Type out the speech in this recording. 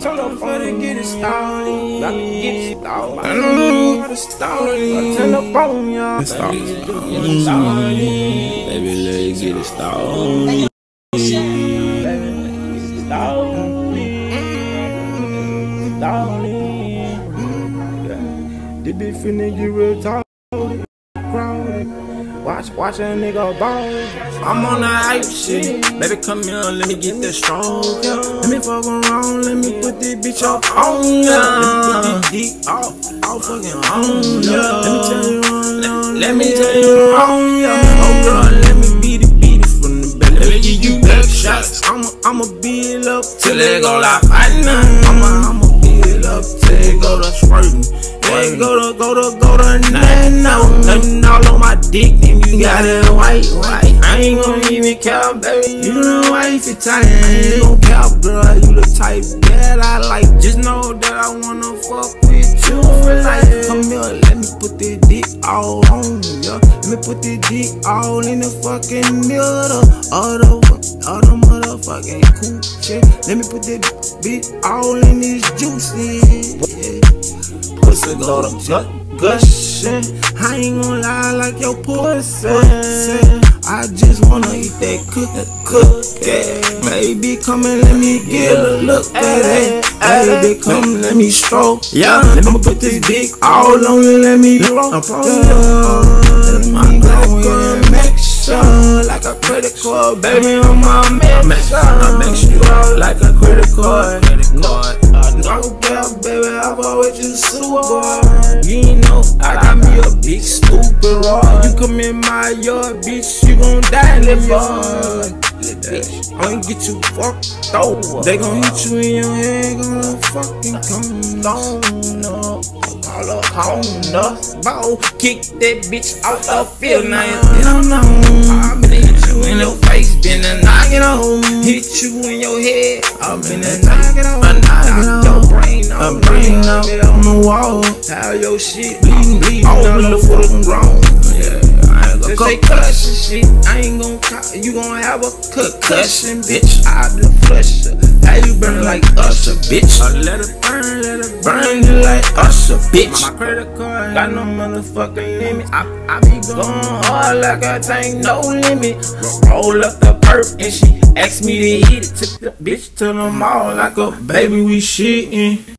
Turn up phone and get it started. To get it started. I don't know how to start it. Turn up phone, y'all. Get it started. Baby, let's get it started. This bitch finna get real crowded. Watch, watch a nigga ball. I'm on that hype shit. Baby, come here, let me get that strong. Yeah. Let me fuck around, let me put this bitch up on ya. Let me put this dick off, off fucking on ya. Let me tell you on Let me tell you on oh, ya. Oh girl, let me beat it, beat it from the back. Let me give you back shots. I'ma, I'ma beat it up till it go like fighting. I'ma, I'ma beat it up till it go to squirting. Hey, go to, go to, go to nothing, dick, and you got it white, white. I ain't gonna even care, baby. You know wifey type, I ain't gon' care, girl. You the type that I like. Just know that I wanna fuck with you for life. Come here, let me put this dick all on ya. Let me put this dick all in the fucking middle of the, of the motherfucking coochie. Let me put this bitch all in this juicy. Yeah. Pussy go to gushing. I ain't gon' lie like your pussy. I just wanna eat that cookie, cookie. Baby, come and let me get a look at it. Baby, come let me stroke. Yeah, let me put this dick all on you. Let me roll. Let me go and make sure like a credit card, baby. On my make sure I make sure like a credit card. Stupid. You come in my yard, bitch, you gon' die in the yard. Bitch, I ain't get you fucked over. They gon' hit you in your head, gonna fucking come down up. Call up Honda, ball, kick that bitch out the field. Now you don't know. I'm gonna hit you in your face, been a knock on. Hit you in your head, I'm been a brain out on the wall. How your shit bleeding, bleeding all over the fucking ground. Yeah. If they cussin' shit, I ain't gon' call you gon' have a concussion, bitch. I the flusher. How you burn like Usher, bitch? I let it burn, let it burn you like Usher, bitch. My credit card got no motherfucking limit. I, I be going hard like I ain't no limit. Roll up the perp and she asked me to hit it. Took the bitch to the mall like a baby, we shittin'.